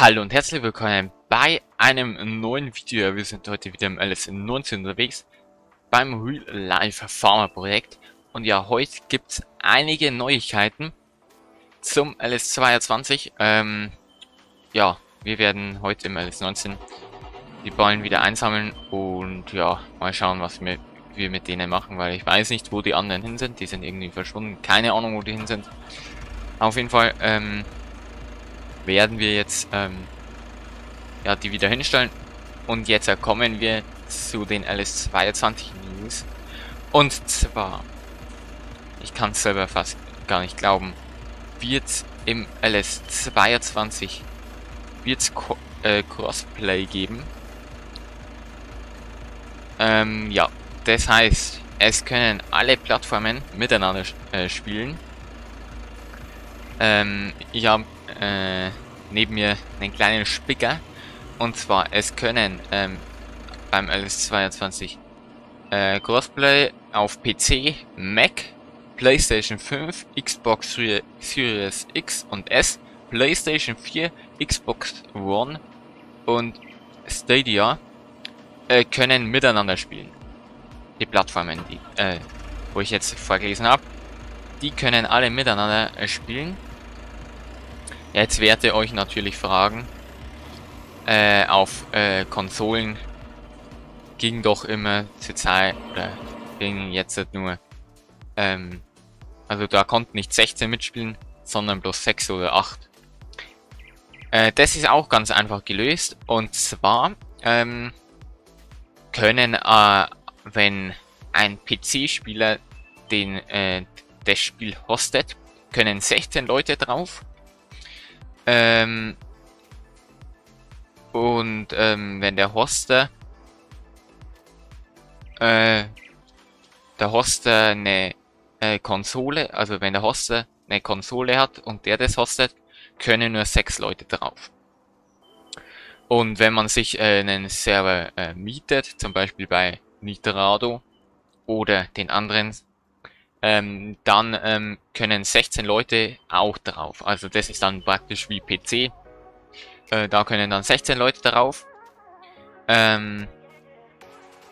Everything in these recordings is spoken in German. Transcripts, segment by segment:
Hallo und herzlich willkommen bei einem neuen Video. Wir sind heute wieder im LS19 unterwegs beim Real Life Farmer Projekt. Und ja, heute gibt es einige Neuigkeiten zum LS22. Ähm, ja, wir werden heute im LS19 die Ballen wieder einsammeln und ja, mal schauen, was wir, wir mit denen machen, weil ich weiß nicht, wo die anderen hin sind. Die sind irgendwie verschwunden. Keine Ahnung, wo die hin sind. Auf jeden Fall, ähm, werden wir jetzt ähm, ja, die wieder hinstellen. Und jetzt kommen wir zu den LS22 News. Und zwar, ich kann es selber fast gar nicht glauben, wird im LS22 wird äh, Crossplay geben. Ähm, ja, das heißt, es können alle Plattformen miteinander äh, spielen. Ähm, ich habe äh, neben mir einen kleinen Spicker. Und zwar, es können ähm, beim LS22 äh, Crossplay auf PC, Mac, PlayStation 5, Xbox Series X und S, PlayStation 4, Xbox One und Stadia äh, können miteinander spielen. Die Plattformen, die, äh, wo ich jetzt vorgelesen habe, die können alle miteinander äh, spielen. Jetzt werdet ihr euch natürlich fragen, äh, auf äh, Konsolen ging doch immer zur Zeit, oder ging jetzt nur, ähm, also da konnten nicht 16 mitspielen, sondern bloß 6 oder 8. Äh, das ist auch ganz einfach gelöst, und zwar, ähm, können, äh, wenn ein PC-Spieler äh, das Spiel hostet, können 16 Leute drauf ähm, und ähm, wenn der Hoster äh, der Hoster eine äh, Konsole, also wenn der Hoster eine Konsole hat und der das hostet, können nur sechs Leute drauf. Und wenn man sich äh, einen Server äh, mietet, zum Beispiel bei Nitrado oder den anderen ähm, dann ähm, können 16 Leute auch drauf. Also das ist dann praktisch wie PC. Äh, da können dann 16 Leute drauf. Ähm,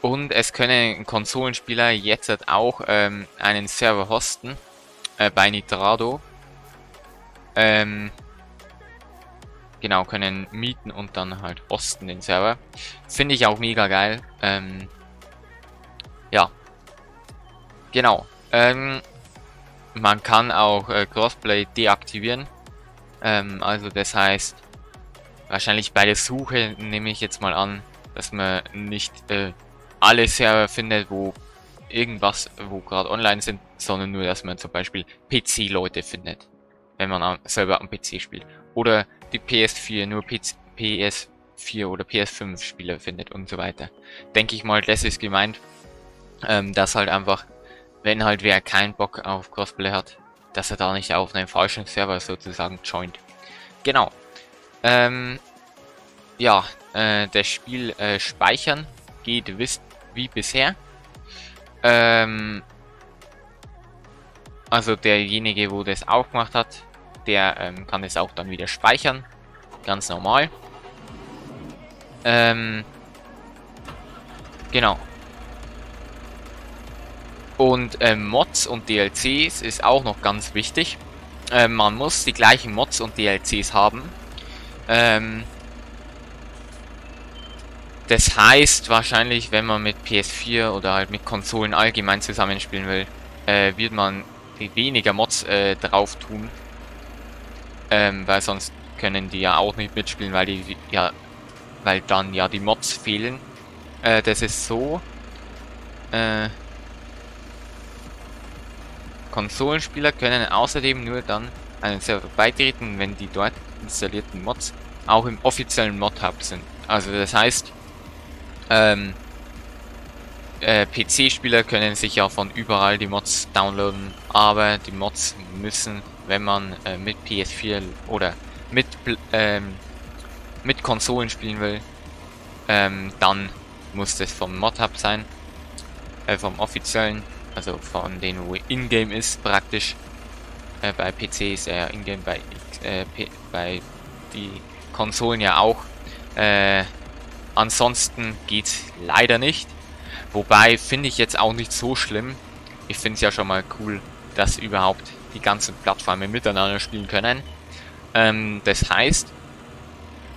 und es können Konsolenspieler jetzt auch ähm, einen Server hosten äh, bei Nitrado. Ähm, genau, können mieten und dann halt hosten den Server. Finde ich auch mega geil. Ähm, ja. Genau. Ähm, man kann auch äh, Crossplay deaktivieren. Ähm, also das heißt, wahrscheinlich bei der Suche nehme ich jetzt mal an, dass man nicht äh, alle Server findet, wo irgendwas, wo gerade online sind, sondern nur, dass man zum Beispiel PC-Leute findet, wenn man am, selber am PC spielt. Oder die PS4 nur PC, PS4 oder PS5 Spieler findet und so weiter. Denke ich mal, das ist gemeint, ähm, dass halt einfach wenn halt wer keinen Bock auf Cosplay hat, dass er da nicht auf einen falschen Server sozusagen joint. Genau. Ähm, ja, äh, das Spiel äh, speichern geht wisst wie bisher. Ähm, also derjenige, wo das aufgemacht hat, der ähm, kann es auch dann wieder speichern. Ganz normal. Ähm, genau. Und ähm, Mods und DLCs ist auch noch ganz wichtig. Ähm, man muss die gleichen Mods und DLCs haben. Ähm, das heißt wahrscheinlich, wenn man mit PS4 oder halt mit Konsolen allgemein zusammenspielen will, äh, wird man weniger Mods äh, drauf tun. Ähm, weil sonst können die ja auch nicht mitspielen, weil die ja, weil dann ja die Mods fehlen. Äh, das ist so. Äh, Konsolenspieler können außerdem nur dann einen Server beitreten, wenn die dort installierten Mods auch im offiziellen Mod-Hub sind. Also das heißt, ähm, äh, PC-Spieler können sich ja von überall die Mods downloaden, aber die Mods müssen, wenn man äh, mit PS4 oder mit, ähm, mit Konsolen spielen will, ähm, dann muss das vom Mod-Hub sein, äh, vom offiziellen also von denen wo Ingame ist praktisch. Äh, bei PC ist er Ingame bei, äh, bei die Konsolen ja auch. Äh, ansonsten geht's leider nicht. Wobei finde ich jetzt auch nicht so schlimm. Ich finde es ja schon mal cool, dass überhaupt die ganzen Plattformen miteinander spielen können. Ähm, das heißt,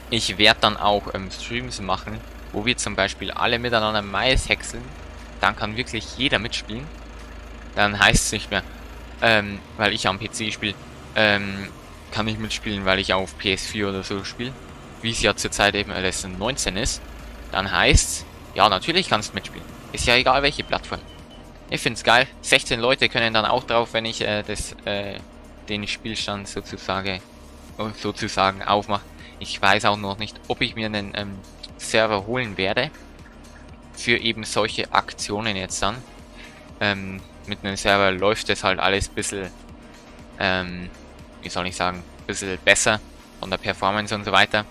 ich werde dann auch ähm, Streams machen, wo wir zum Beispiel alle miteinander Mais häckseln. Dann kann wirklich jeder mitspielen. Dann heißt es nicht mehr, ähm, weil ich am PC spiele, ähm, kann ich mitspielen, weil ich auf PS4 oder so spiele. Wie es ja zurzeit eben LS 19 ist. Dann heißt ja natürlich kannst du mitspielen. Ist ja egal welche Plattform. Ich find's geil. 16 Leute können dann auch drauf, wenn ich äh, das, äh, den Spielstand sozusagen, sozusagen aufmache. Ich weiß auch noch nicht, ob ich mir einen ähm, Server holen werde. Für eben solche Aktionen jetzt dann. Ähm, mit einem Server läuft das halt alles ein bisschen, ähm, wie soll ich sagen, ein bisschen besser von der Performance und so weiter.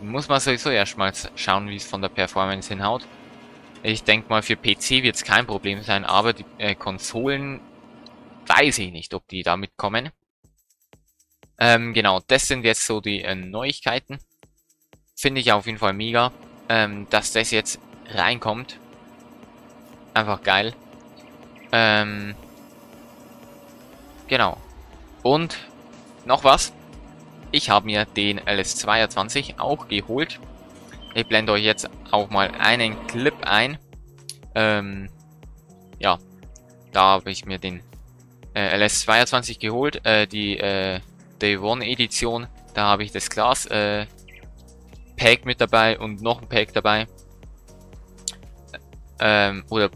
Muss man sowieso erstmal schauen, wie es von der Performance hinhaut. Ich denke mal, für PC wird es kein Problem sein, aber die äh, Konsolen weiß ich nicht, ob die da mitkommen. Ähm, genau, das sind jetzt so die äh, Neuigkeiten. Finde ich auf jeden Fall mega, ähm, dass das jetzt reinkommt. Einfach geil. Ähm, genau. Und noch was. Ich habe mir den LS22 auch geholt. Ich blende euch jetzt auch mal einen Clip ein. Ähm, ja, da habe ich mir den äh, LS22 geholt, äh, die äh, Day One Edition. Da habe ich das Glas äh, Pack mit dabei und noch ein Pack dabei. Ähm, oder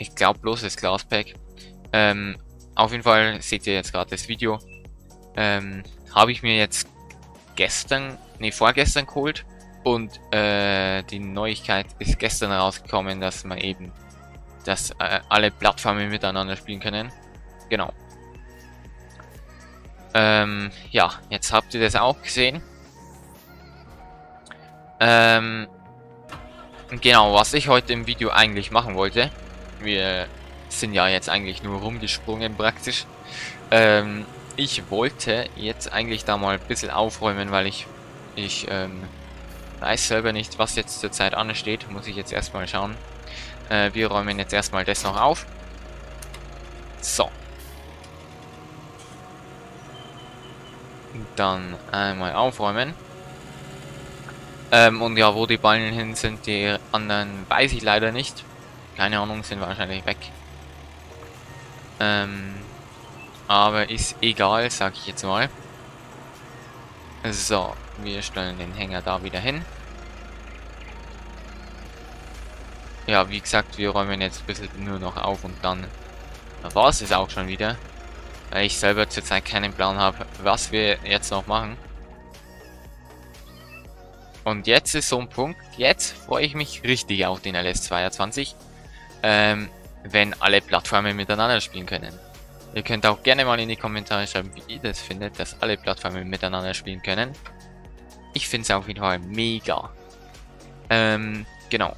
ich glaube bloß das Glas Pack. Ähm, auf jeden Fall seht ihr jetzt gerade das Video. Ähm, habe ich mir jetzt gestern, nee, vorgestern geholt. Und äh, die Neuigkeit ist gestern rausgekommen, dass man eben, dass äh, alle Plattformen miteinander spielen können. Genau. Ähm, ja, jetzt habt ihr das auch gesehen. Ähm, genau, was ich heute im Video eigentlich machen wollte. Wir sind ja jetzt eigentlich nur rumgesprungen praktisch. Ähm, ich wollte jetzt eigentlich da mal ein bisschen aufräumen, weil ich, ich ähm, weiß selber nicht, was jetzt zurzeit ansteht. Muss ich jetzt erstmal schauen. Äh, wir räumen jetzt erstmal das noch auf. So. Dann einmal aufräumen. Ähm, und ja, wo die Ballen hin sind, die anderen weiß ich leider nicht. Keine Ahnung, sind wahrscheinlich weg. Ähm, aber ist egal, sag ich jetzt mal. So, wir stellen den Hänger da wieder hin. Ja, wie gesagt, wir räumen jetzt ein bisschen nur noch auf und dann war es auch schon wieder. Weil ich selber zurzeit keinen Plan habe, was wir jetzt noch machen. Und jetzt ist so ein Punkt, jetzt freue ich mich richtig auf den LS22, ähm, wenn alle Plattformen miteinander spielen können. Ihr könnt auch gerne mal in die Kommentare schreiben, wie ihr das findet, dass alle Plattformen miteinander spielen können. Ich finde es auf jeden Fall mega. Ähm, genau.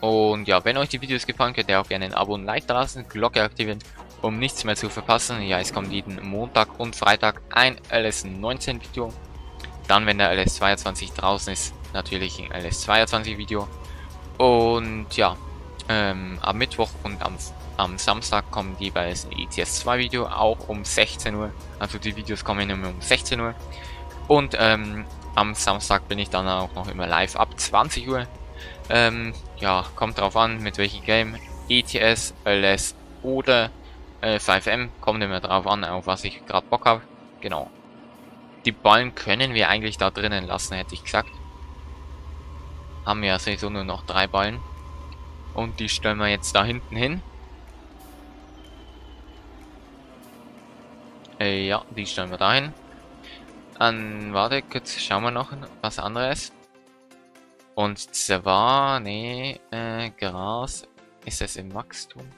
Und ja, wenn euch die Videos gefallen, könnt ihr auch gerne ein Abo und ein Like da lassen, Glocke aktivieren, um nichts mehr zu verpassen. Ja, es kommt jeden Montag und Freitag ein LS19 Video. Dann, wenn der LS22 draußen ist, natürlich ein LS22 Video. Und ja, ähm, am Mittwoch und am, am Samstag kommen jeweils ein ETS 2 Video, auch um 16 Uhr. Also die Videos kommen immer um 16 Uhr. Und ähm, am Samstag bin ich dann auch noch immer live ab 20 Uhr. Ähm, ja, kommt drauf an, mit welchem Game. ETS, LS oder äh, 5M, kommt immer drauf an, auf was ich gerade Bock habe. Genau. Die Ballen können wir eigentlich da drinnen lassen, hätte ich gesagt. Haben wir ja sowieso nur noch drei Ballen. Und die stellen wir jetzt da hinten hin. Äh, ja, die stellen wir dahin. Dann, warte, kurz schauen wir noch was anderes. Und zwar, nee, äh, Gras. Ist das im Wachstum?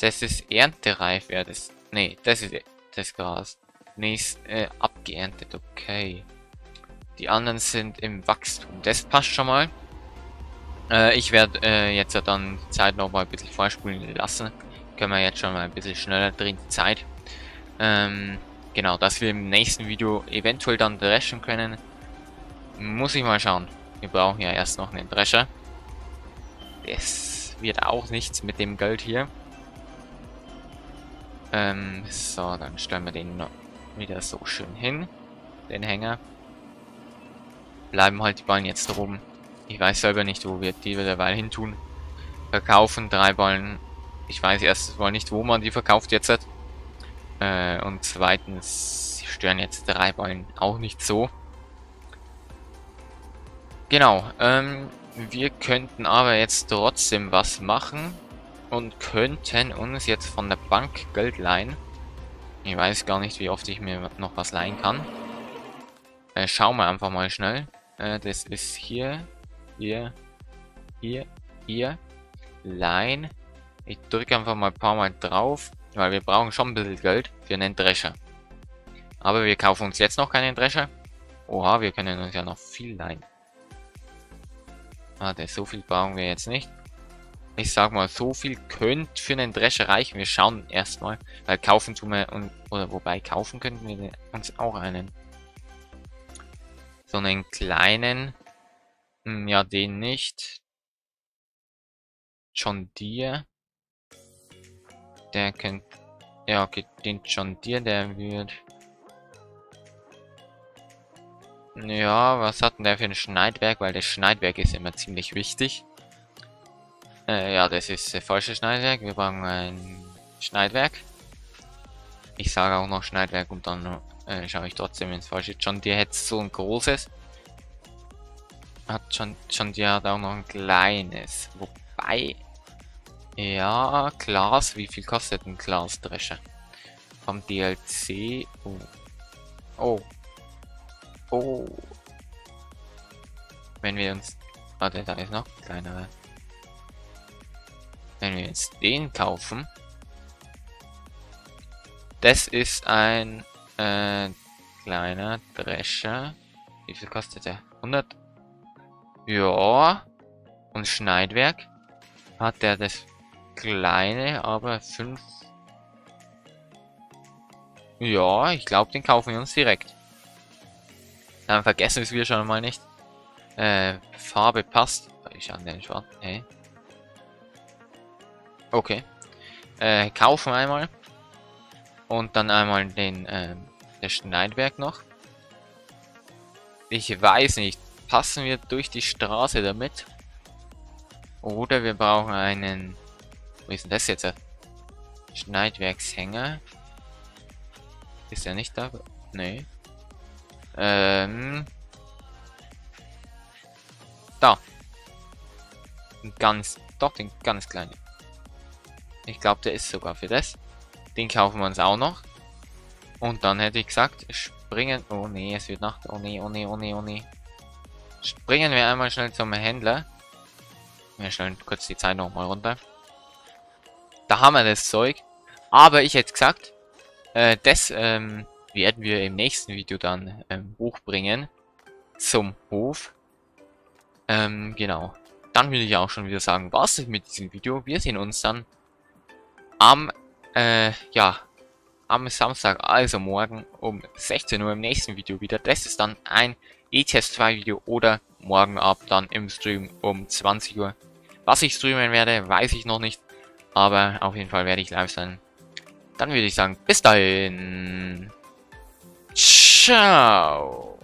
Das ist erntereif, wäre das. Nee, das ist das Gras. Nee, ist äh, abgeerntet, okay. Die anderen sind im Wachstum. Das passt schon mal. Äh, ich werde äh, jetzt dann die Zeit noch mal ein bisschen vorspulen lassen. Können wir jetzt schon mal ein bisschen schneller drehen, die Zeit. Ähm, genau, dass wir im nächsten Video eventuell dann dreschen können. Muss ich mal schauen. Wir brauchen ja erst noch einen Drescher. Es wird auch nichts mit dem Geld hier. Ähm, so, dann stellen wir den wieder so schön hin. Den Hänger. Bleiben halt die Ballen jetzt oben. Ich weiß selber nicht, wo wir die derweil hin tun. Verkaufen drei Ballen. Ich weiß erstens mal nicht, wo man die verkauft jetzt. Äh, und zweitens, sie stören jetzt drei Ballen auch nicht so. Genau, ähm, wir könnten aber jetzt trotzdem was machen und könnten uns jetzt von der Bank Geld leihen. Ich weiß gar nicht, wie oft ich mir noch was leihen kann. Äh, schauen wir einfach mal schnell. Äh, das ist hier, hier, hier, hier. Line. Ich drücke einfach mal ein paar Mal drauf, weil wir brauchen schon ein bisschen Geld für einen Drescher. Aber wir kaufen uns jetzt noch keinen Drescher. Oha, wir können uns ja noch viel leihen. Warte, so viel brauchen wir jetzt nicht. Ich sag mal, so viel könnte für einen Drescher reichen. Wir schauen erstmal, weil kaufen tun wir, und, oder wobei kaufen könnten wir uns auch einen. So einen kleinen, hm, ja, den nicht. John Deere. Der kennt, ja, okay, den John Deere, der wird ja, was hat denn der für ein Schneidwerk? Weil das Schneidwerk ist immer ziemlich wichtig. Äh, ja, das ist das falsche Schneidwerk. Wir brauchen ein Schneidwerk. Ich sage auch noch Schneidwerk und dann äh, schaue ich trotzdem ins falsche. John Deere hätte so ein großes. Hat John, John Deere hat auch noch ein kleines. Wobei... Ja, Glas. Wie viel kostet ein Glasdrescher? Vom DLC... Oh. Oh, Oh. Wenn wir uns... Warte, da ist noch kleinere. Wenn wir jetzt den kaufen... Das ist ein äh, kleiner Drescher. Wie viel kostet der? 100? Ja. Und Schneidwerk hat der das kleine, aber 5. Ja, ich glaube, den kaufen wir uns direkt. Dann vergessen wir schon mal nicht. Äh, Farbe passt. Ich an den Schwarz. Hey. Okay. Äh, kaufen einmal. Und dann einmal den, äh, das Schneidwerk noch. Ich weiß nicht. Passen wir durch die Straße damit? Oder wir brauchen einen... Wo ist denn das jetzt? Schneidwerkshänger. Ist er nicht da? Nee. Ähm. Da. Ganz, doch, den ganz kleinen. Ich glaube, der ist sogar für das. Den kaufen wir uns auch noch. Und dann hätte ich gesagt, springen. Oh nee, es wird Nacht. Oh nee, oh nee, oh nee, oh nee. Springen wir einmal schnell zum Händler. Wir stellen kurz die Zeit noch mal runter. Da haben wir das Zeug. Aber ich hätte gesagt, äh, das ähm, werden wir im nächsten Video dann ähm, hochbringen zum Hof. Ähm, genau. Dann will ich auch schon wieder sagen, was ist mit diesem Video. Wir sehen uns dann am, äh, ja, am Samstag, also morgen um 16 Uhr im nächsten Video wieder. Das ist dann ein ETS 2 Video oder morgen ab dann im Stream um 20 Uhr. Was ich streamen werde, weiß ich noch nicht. Aber auf jeden Fall werde ich live sein. Dann würde ich sagen, bis dahin. Ciao!